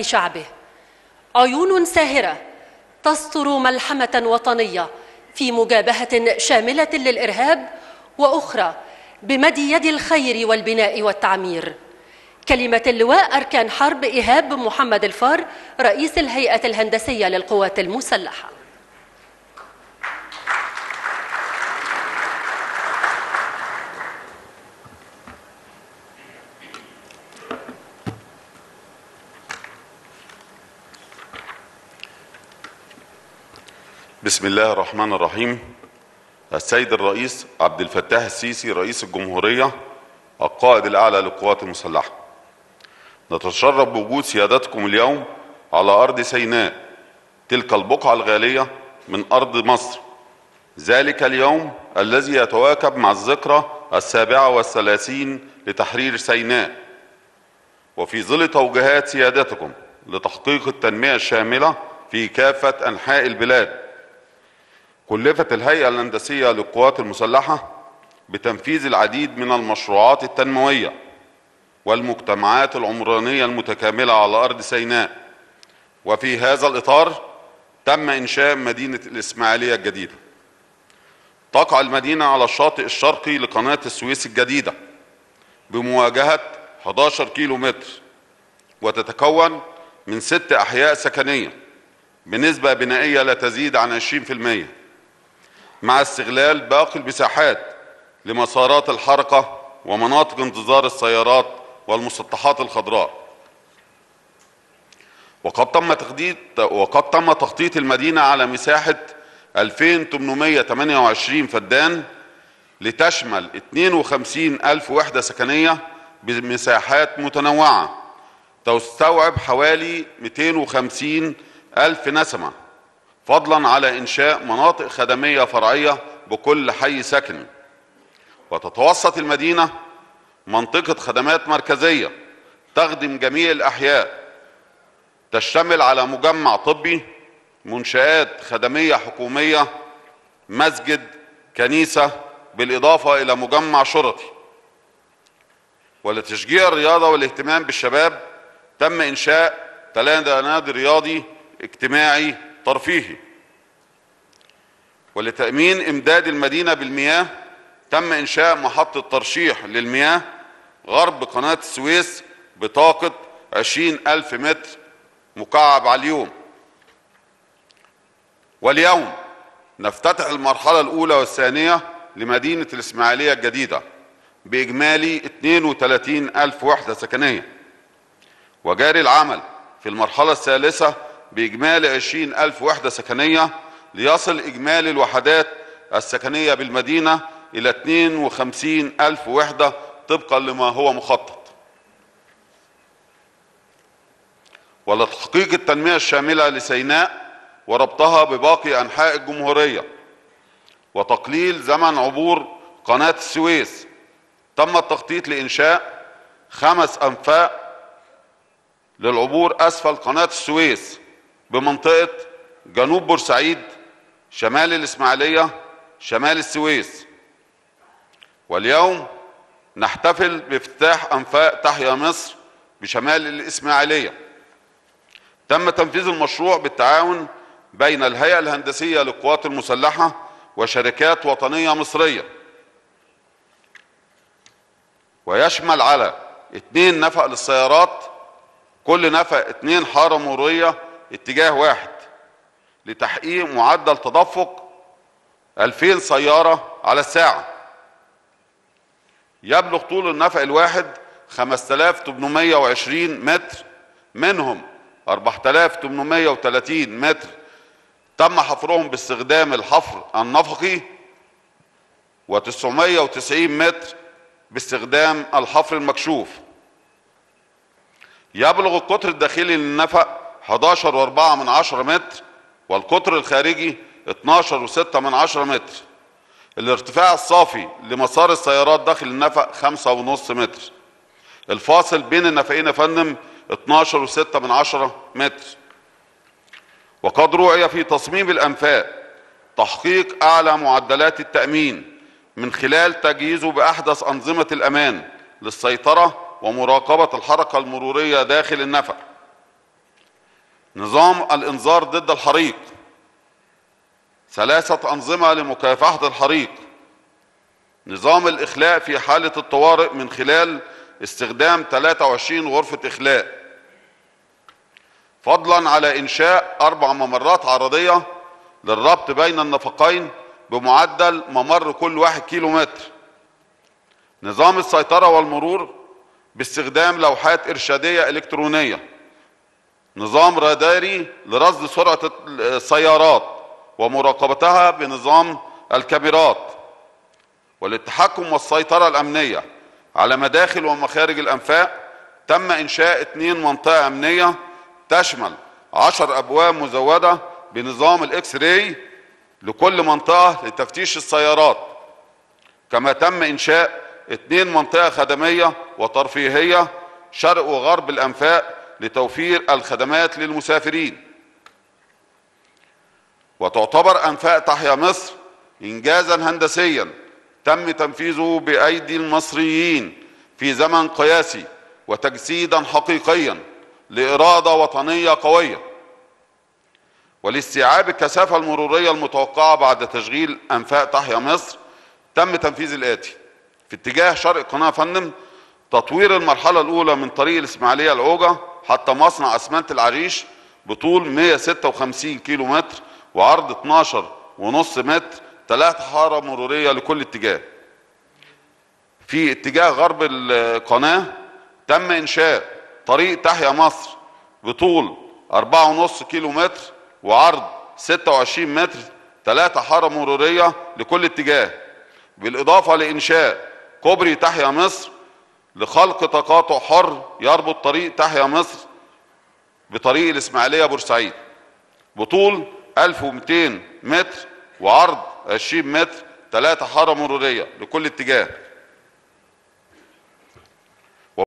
شعبه. عيون ساهرة تسطر ملحمة وطنية في مجابهة شاملة للإرهاب وأخرى بمد يد الخير والبناء والتعمير. كلمة اللواء أركان حرب إيهاب محمد الفار رئيس الهيئة الهندسية للقوات المسلحة. بسم الله الرحمن الرحيم. السيد الرئيس عبد الفتاح السيسي رئيس الجمهورية القائد الأعلى للقوات المسلحة. نتشرف بوجود سيادتكم اليوم على أرض سيناء تلك البقعة الغالية من أرض مصر. ذلك اليوم الذي يتواكب مع الذكرى السابعة والثلاثين لتحرير سيناء. وفي ظل توجيهات سيادتكم لتحقيق التنمية الشاملة في كافة أنحاء البلاد كلفت الهيئة الهندسية للقوات المسلحة بتنفيذ العديد من المشروعات التنموية والمجتمعات العمرانية المتكاملة على أرض سيناء. وفي هذا الإطار تم إنشاء مدينة الإسماعيلية الجديدة. تقع المدينة على الشاطئ الشرقي لقناة السويس الجديدة بمواجهة 11 كيلو متر وتتكون من ست أحياء سكنية بنسبة بنائية لا تزيد عن 20% مع استغلال باقي المساحات لمسارات الحركة ومناطق انتظار السيارات والمسطحات الخضراء. وقد تم تخطيط وقد تم تخطيط المدينة على مساحة 2828 فدان لتشمل 52 ألف وحدة سكنية بمساحات متنوعة تستوعب حوالي 250 ألف نسمة. فضلا على إنشاء مناطق خدمية فرعية بكل حي سكني وتتوسط المدينة منطقة خدمات مركزية تخدم جميع الأحياء. تشتمل على مجمع طبي منشآت خدمية حكومية مسجد كنيسة بالإضافة إلى مجمع شرطي. ولتشجيع الرياضة والاهتمام بالشباب تم إنشاء ثلاثة نادي رياضي اجتماعي ترفيهي. ولتأمين إمداد المدينة بالمياه تم إنشاء محطة ترشيح للمياه غرب قناة السويس بطاقة 20 ألف متر مكعب على اليوم. واليوم نفتتح المرحلة الأولى والثانية لمدينة الإسماعيلية الجديدة بإجمالي 32 ألف وحدة سكنية. وجاري العمل في المرحلة الثالثة بإجمالي 20 ألف وحدة سكنية ليصل إجمالي الوحدات السكنية بالمدينة إلى 52 ألف وحدة طبقا لما هو مخطط. ولتحقيق التنمية الشاملة لسيناء وربطها بباقي أنحاء الجمهورية وتقليل زمن عبور قناة السويس تم التخطيط لإنشاء خمس أنفاق للعبور أسفل قناة السويس. بمنطقة جنوب بورسعيد شمال الإسماعيلية شمال السويس. واليوم نحتفل بافتتاح أنفاق تحيا مصر بشمال الإسماعيلية. تم تنفيذ المشروع بالتعاون بين الهيئة الهندسية للقوات المسلحة وشركات وطنية مصرية. ويشمل على اتنين نفق للسيارات كل نفق اتنين حارة مرورية اتجاه واحد لتحقيق معدل تدفق 2000 سيارة على الساعة. يبلغ طول النفق الواحد 5820 متر منهم 4830 متر تم حفرهم باستخدام الحفر النفقي و990 متر باستخدام الحفر المكشوف. يبلغ القطر الداخلي للنفق 11 و4 من 10 متر والقطر الخارجي 12 و6 من 10 متر. الارتفاع الصافي لمسار السيارات داخل النفق 5 ونص متر. الفاصل بين النفقين يا فندم 12 و6 من 10 متر. وقد رؤي في تصميم الأنفاق تحقيق أعلى معدلات التأمين من خلال تجهيزه بأحدث أنظمة الأمان للسيطرة ومراقبة الحركة المرورية داخل النفق. نظام الإنذار ضد الحريق. ثلاثة أنظمة لمكافحة الحريق. نظام الإخلاء في حالة الطوارئ من خلال استخدام 23 غرفة إخلاء. فضلا على إنشاء أربع ممرات عرضية للربط بين النفقين بمعدل ممر كل واحد كيلو متر نظام السيطرة والمرور باستخدام لوحات إرشادية إلكترونية. نظام راداري لرصد سرعة السيارات ومراقبتها بنظام الكاميرات وللتحكم والسيطرة الأمنية على مداخل ومخارج الأنفاق. تم إنشاء اثنين منطقة أمنية تشمل عشر أبواب مزودة بنظام الإكس راي لكل منطقة لتفتيش السيارات. كما تم إنشاء اثنين منطقة خدمية وترفيهية شرق وغرب الأنفاق لتوفير الخدمات للمسافرين. وتعتبر أنفاق تحيا مصر إنجازا هندسيا تم تنفيذه بأيدي المصريين في زمن قياسي وتجسيدا حقيقيا لإرادة وطنية قوية. ولاستيعاب الكثافة المرورية المتوقعة بعد تشغيل أنفاق تحيا مصر تم تنفيذ الآتي. في اتجاه شرق قناة فندم تطوير المرحلة الأولى من طريق الإسماعيلية العوجة حتى مصنع أسمنت العريش بطول 156 كيلو متر وعرض 12 ونص متر ثلاث حارة مرورية لكل اتجاه. في اتجاه غرب القناة تم إنشاء طريق تحيا مصر بطول 4.5 كيلو متر وعرض 26 متر ثلاثة حارة مرورية لكل اتجاه. بالإضافة لإنشاء كوبري تحيا مصر لخلق تقاطع حر يربط طريق تحيا مصر بطريق الإسماعيلية بورسعيد. بطول 1200 متر وعرض 20 متر ثلاثة حارة مرورية لكل اتجاه.